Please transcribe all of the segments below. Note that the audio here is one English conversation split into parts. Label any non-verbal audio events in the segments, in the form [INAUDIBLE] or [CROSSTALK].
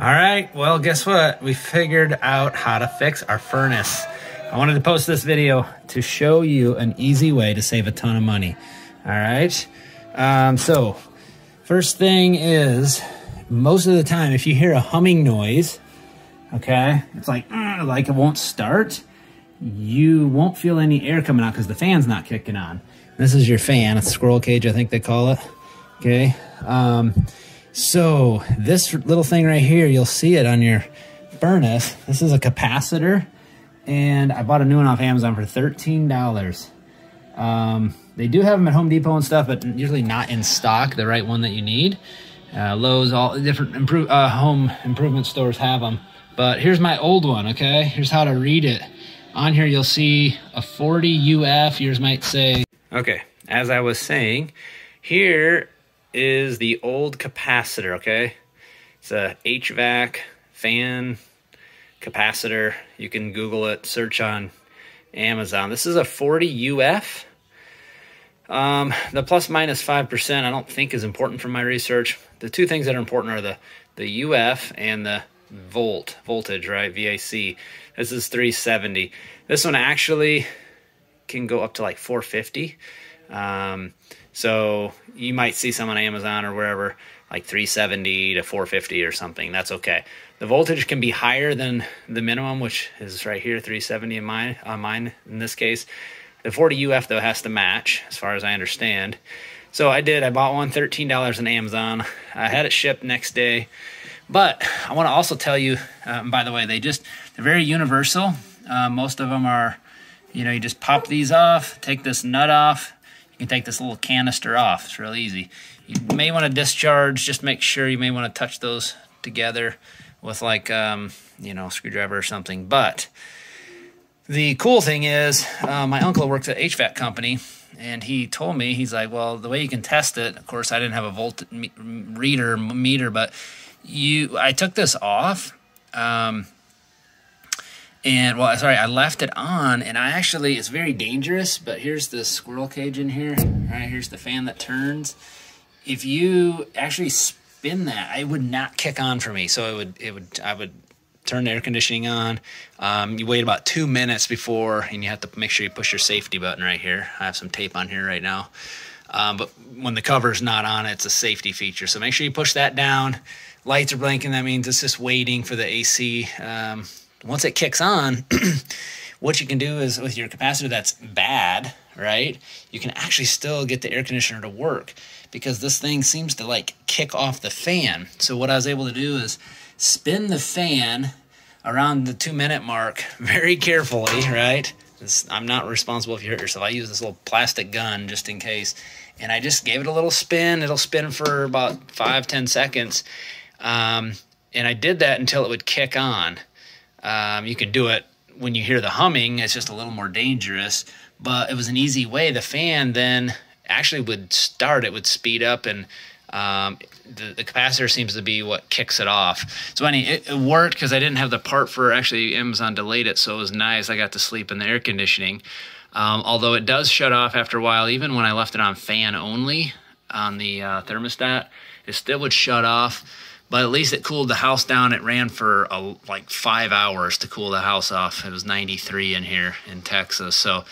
All right, well, guess what? We figured out how to fix our furnace. I wanted to post this video to show you an easy way to save a ton of money. All right, um, so first thing is, most of the time, if you hear a humming noise, okay, it's like, mm, like it won't start, you won't feel any air coming out because the fan's not kicking on. This is your fan, a squirrel cage, I think they call it, okay? Um, so this little thing right here, you'll see it on your furnace. This is a capacitor, and I bought a new one off Amazon for $13. Um, they do have them at Home Depot and stuff, but usually not in stock, the right one that you need. Uh, Lowe's, all different improve, uh, home improvement stores have them. But here's my old one, okay? Here's how to read it. On here, you'll see a 40 UF. Yours might say... Okay, as I was saying, here is the old capacitor, okay? It's a HVAC fan capacitor. You can Google it, search on Amazon. This is a 40 UF. Um, the plus minus 5% I don't think is important for my research. The two things that are important are the, the UF and the volt, voltage, right? VAC. This is 370. This one actually can go up to like 450. Um, so you might see some on Amazon or wherever, like 370 to 450 or something. That's okay. The voltage can be higher than the minimum, which is right here, 370 in mine, on mine in this case. The 40 UF though has to match, as far as I understand. So I did. I bought one, $13 on Amazon. I had it shipped next day. But I want to also tell you, um, by the way, they just they're very universal. Uh, most of them are, you know, you just pop these off, take this nut off, can take this little canister off. It's real easy. You may want to discharge, just make sure you may want to touch those together with like, um, you know, screwdriver or something. But the cool thing is uh, my uncle works at HVAC company and he told me, he's like, well, the way you can test it, of course, I didn't have a volt reader meter, but you, I took this off. Um, and well, sorry, I left it on, and I actually, it's very dangerous, but here's the squirrel cage in here. Right, here's the fan that turns. If you actually spin that, it would not kick on for me. So it would, it would, I would turn the air conditioning on. Um, you wait about two minutes before, and you have to make sure you push your safety button right here. I have some tape on here right now. Um, but when the cover's not on, it's a safety feature. So make sure you push that down. Lights are blinking. That means it's just waiting for the AC um, once it kicks on, [CLEARS THROAT] what you can do is with your capacitor that's bad, right? You can actually still get the air conditioner to work because this thing seems to like kick off the fan. So what I was able to do is spin the fan around the two minute mark [LAUGHS] very carefully, right? I'm not responsible if you hurt yourself. I use this little plastic gun just in case. And I just gave it a little spin. It'll spin for about five, ten seconds. Um, and I did that until it would kick on. Um, you can do it when you hear the humming, it's just a little more dangerous, but it was an easy way. The fan then actually would start, it would speed up, and um, the, the, capacitor seems to be what kicks it off. So, anyway, it, it worked because I didn't have the part for actually Amazon delayed it, so it was nice. I got to sleep in the air conditioning. Um, although it does shut off after a while, even when I left it on fan only on the uh, thermostat, it still would shut off but at least it cooled the house down. It ran for a, like five hours to cool the house off. It was 93 in here in Texas. So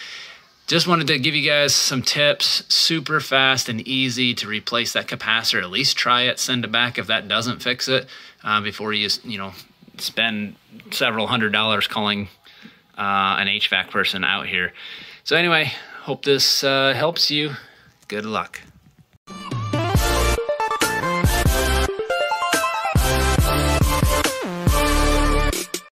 just wanted to give you guys some tips. Super fast and easy to replace that capacitor. At least try it, send it back if that doesn't fix it uh, before you, you know, spend several hundred dollars calling uh, an HVAC person out here. So anyway, hope this uh, helps you. Good luck.